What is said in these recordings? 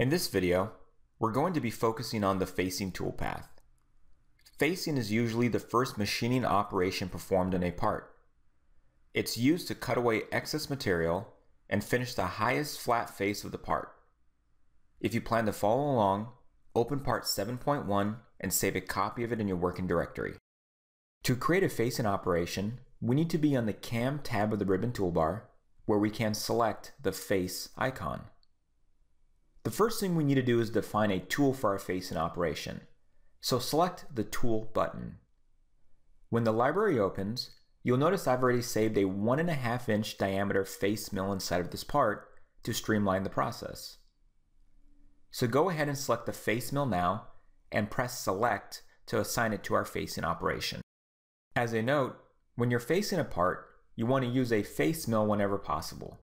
In this video, we're going to be focusing on the facing toolpath. Facing is usually the first machining operation performed in a part. It's used to cut away excess material and finish the highest flat face of the part. If you plan to follow along, open part 7.1 and save a copy of it in your working directory. To create a facing operation, we need to be on the CAM tab of the ribbon toolbar, where we can select the face icon. The first thing we need to do is define a tool for our facing operation. So select the Tool button. When the library opens, you'll notice I've already saved a 1.5 inch diameter face mill inside of this part to streamline the process. So go ahead and select the face mill now and press select to assign it to our facing operation. As a note, when you're facing a part, you want to use a face mill whenever possible.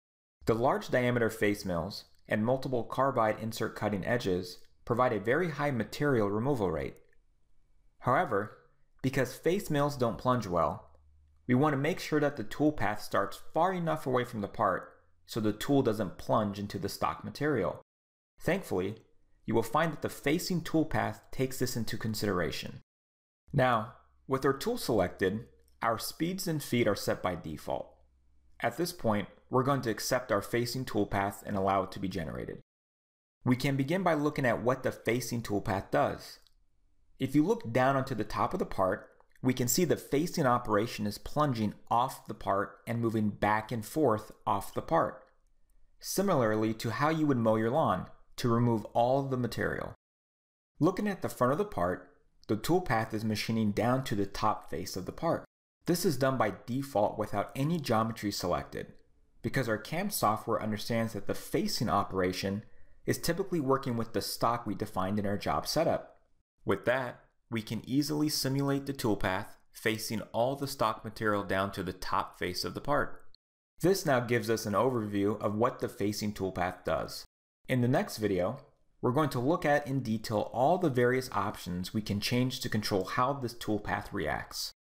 The large diameter face mills and multiple carbide insert cutting edges provide a very high material removal rate. However, because face mills don't plunge well, we want to make sure that the tool path starts far enough away from the part so the tool doesn't plunge into the stock material. Thankfully, you will find that the facing toolpath takes this into consideration. Now, with our tool selected, our speeds and feeds are set by default. At this point, we're going to accept our facing toolpath and allow it to be generated. We can begin by looking at what the facing toolpath does. If you look down onto the top of the part, we can see the facing operation is plunging off the part and moving back and forth off the part. Similarly to how you would mow your lawn to remove all the material. Looking at the front of the part, the toolpath is machining down to the top face of the part. This is done by default without any geometry selected, because our CAM software understands that the facing operation is typically working with the stock we defined in our job setup. With that, we can easily simulate the toolpath facing all the stock material down to the top face of the part. This now gives us an overview of what the facing toolpath does. In the next video, we're going to look at in detail all the various options we can change to control how this toolpath reacts.